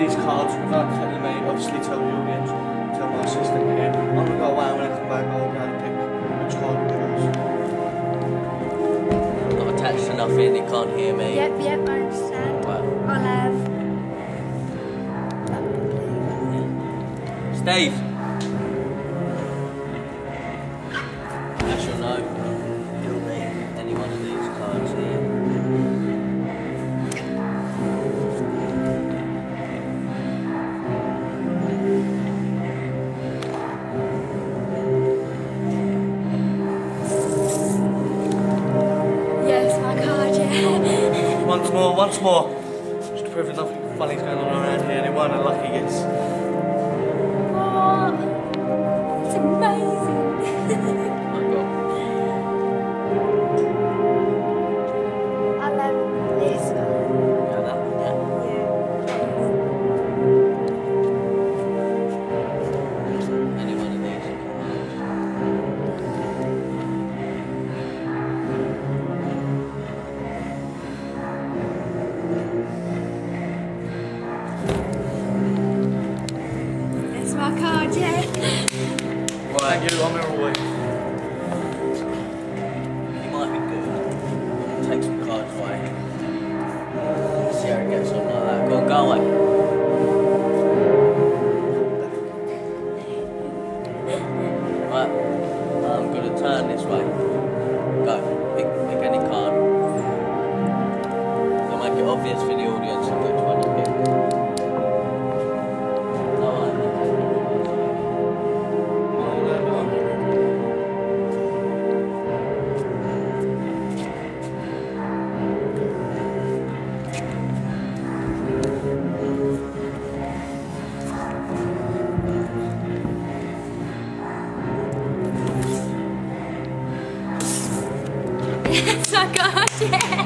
these cards without telling me, obviously tell the audience, tell my assistant here. I'm going to go away and when I come back I'll go and pick which card we choose. Not attached to nothing, it can't hear me. Yep, yep, I understand. Oh, right. I'll have. Steve. Once more, once more. Just to prove nothing funny's going on around here. Anyone unlucky gets. Card, yeah. Thank you, I'm all week. You might be good. Take some cards away. See how it gets on like that. Go go away. Oh my card, yeah.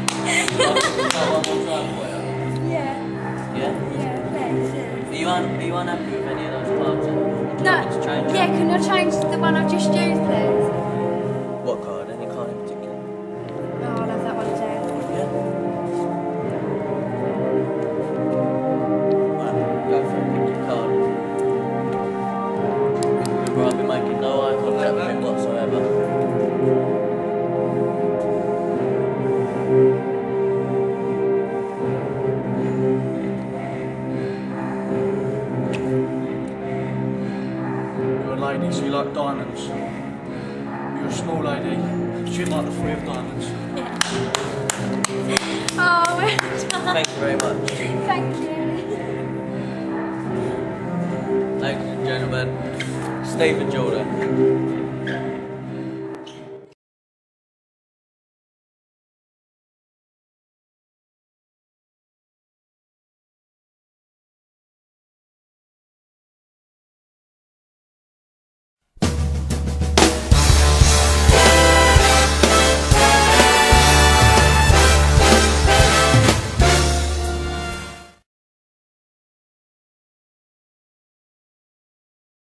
One more you. Yeah, Yeah? yeah, thanks. Are you, un- are you unhappy with any of those cards? then? Would you No, like me to change yeah, can I change the one I just used, please? Like diamonds. You're a small lady. She'd like the three of diamonds. Oh, well done. Thank you very much. Thank you. Ladies and gentlemen, Stephen Jordan.